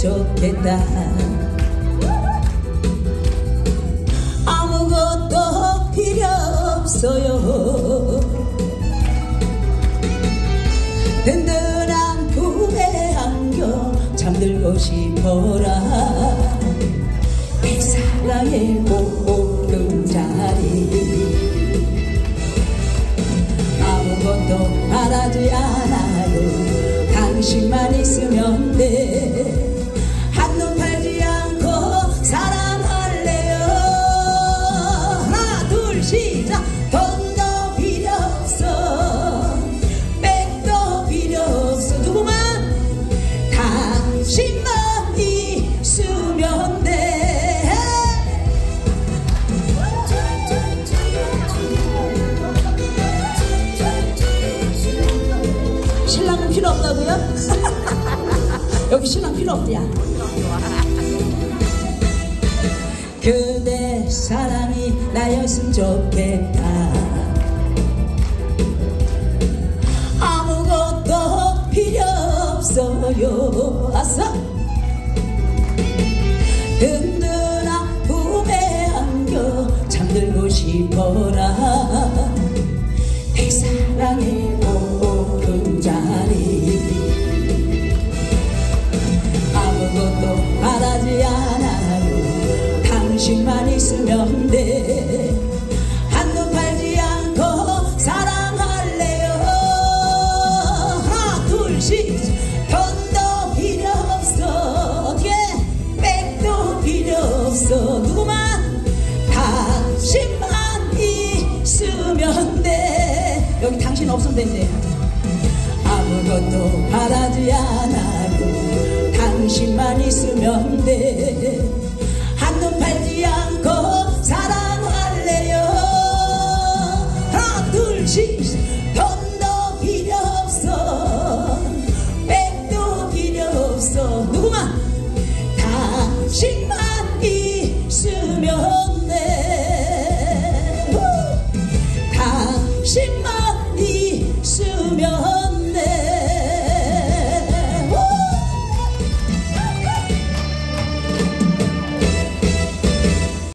좋겠다. 아무것도 필요 없어요. 든든한 품에 안겨 잠들고 싶어라. 내 사랑의 보금자리. 아무것도 바라지 않아요 당신만 있으면 돼. 한눈 팔지 않고 사랑할래요. 하나 둘 시작. 돈도 필요 없어. 백도 필요 없어. 누구만 당신만 필요 없다고요? 여기 신랑 필요 없대야. 그대 사랑이 나였으면 좋겠다. 아무것도 필요 없어요. 아싸! 든든한 품에 안겨 잠들고 싶어라. 내 사랑의 당신만 있으면 돼. 한눈 팔지 않고 사랑할래요. 하나 둘씩 돈도 필요 없어. 어떻게? 백도 필요 없어. 누구만? 당신만 있으면 돼. 여기 당신 없으면 된대. 아무것도 바라지 않아요 당신만 있으면 돼 your heart.